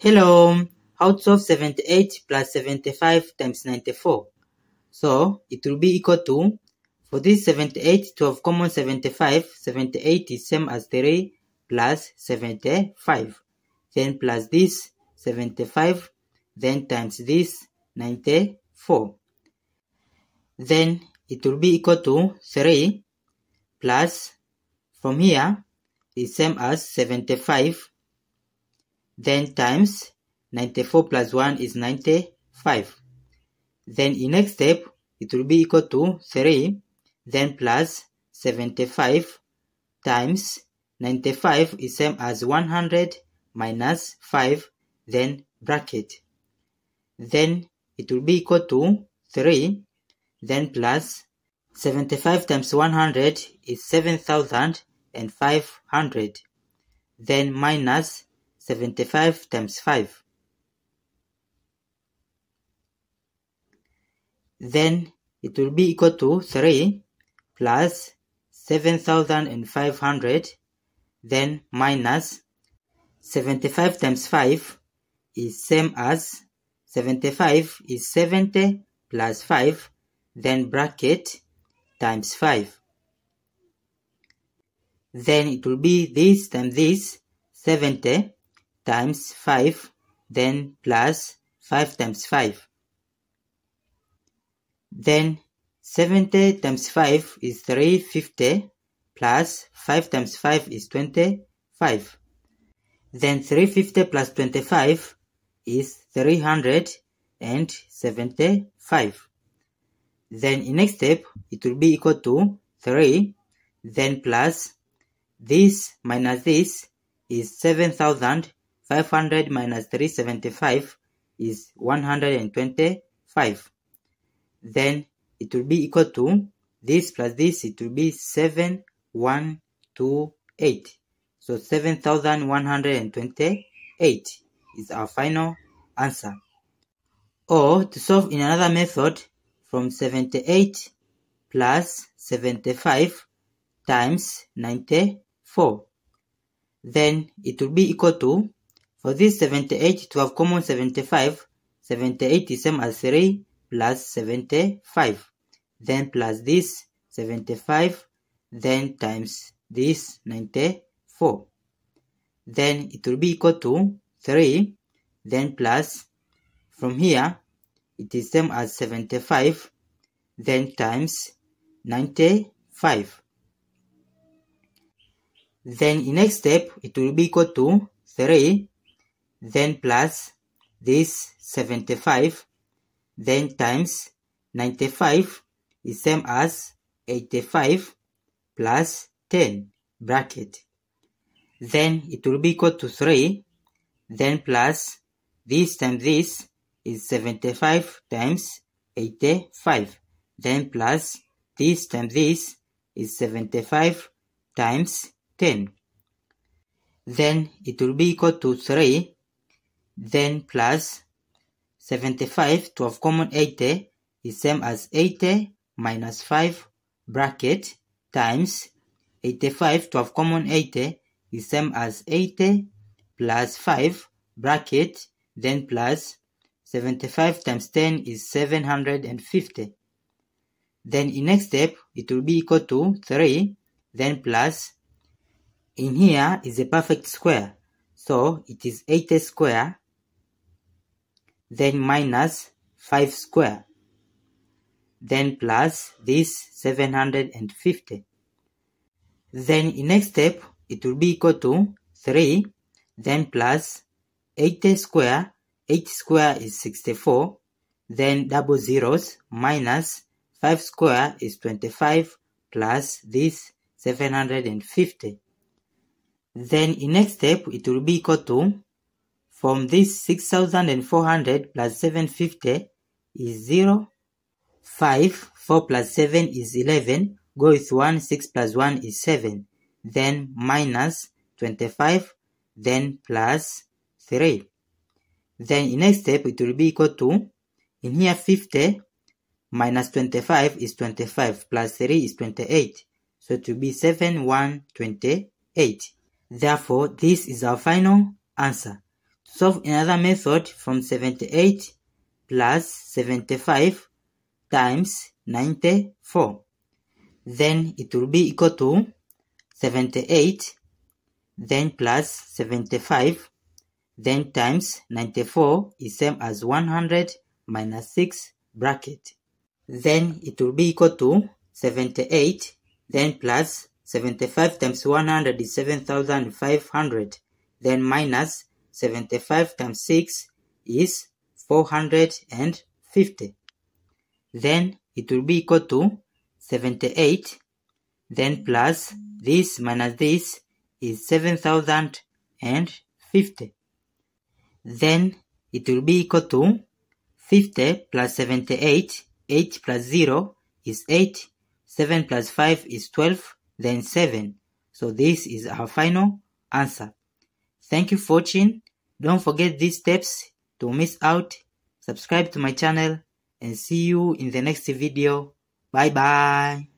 Hello, to solve 78 plus 75 times 94? So, it will be equal to, for this 78 to have common 75, 78 is same as 3 plus 75. Then plus this 75, then times this 94. Then it will be equal to 3 plus, from here, is same as 75 then times 94 plus 1 is 95 then in next step it will be equal to 3 then plus 75 times 95 is same as 100 minus 5 then bracket. Then it will be equal to 3 then plus 75 times 100 is 7500 then minus 75 times 5 then it will be equal to 3 plus 7500 then minus 75 times 5 is same as 75 is 70 plus 5 then bracket times 5 then it will be this times this 70 times 5 then plus 5 times 5 then 70 times 5 is 350 plus 5 times 5 is 25 then 350 plus 25 is 375 then in next step it will be equal to 3 then plus this minus this is 7500 minus 375 is 125 then it will be equal to this plus this it will be 7128 so 7128 is our final answer. Or to solve in another method from 78 plus 75 times 94 then it will be equal to for this 78 to have common 75 78 is same as 3 plus 75 then plus this 75 then times this 94 then it will be equal to 3 then plus from here it is same as 75 then times 95 then in next step it will be equal to 3 then plus this 75 then times 95 is same as 85 plus 10 bracket. Then it will be equal to 3 then plus this times this is 75 times 85 then plus this times this is 75 times 10 then it will be equal to 3 then plus 75 to have common 80 is same as 80 minus 5 bracket times 85 to have common 80 is same as 80 plus 5 bracket then plus 75 times 10 is 750 then in next step it will be equal to 3 then plus. In here is a perfect square. So it is 80 square then minus 5 square. Then plus this 750 then in next step it will be equal to 3 then plus 80 square. 80 square is 64 then double zeros minus 5 square is 25 plus this 750 then in next step it will be equal to from this 6400 plus 750 is 0 5 4 plus 7 is 11 go with 1 6 plus 1 is 7 then minus 25 then plus 3 then in next step it will be equal to in here 50 minus 25 is 25 plus 3 is 28 so it will be 7 1 28 therefore this is our final answer Solve another method from 78 plus 75 times 94. Then it will be equal to 78 then plus 75 then times 94 is same as 100 minus 6 bracket. Then it will be equal to 78 then plus 75 times 100 is 7500 then minus 75 times 6 is 450. Then it will be equal to 78 then plus this minus this is 7050. Then it will be equal to 50 plus 78, 8 plus 0 is 8, 7 plus 5 is 12, then 7. So this is our final answer. Thank you for watching. Don't forget these steps to miss out. Subscribe to my channel and see you in the next video. Bye bye.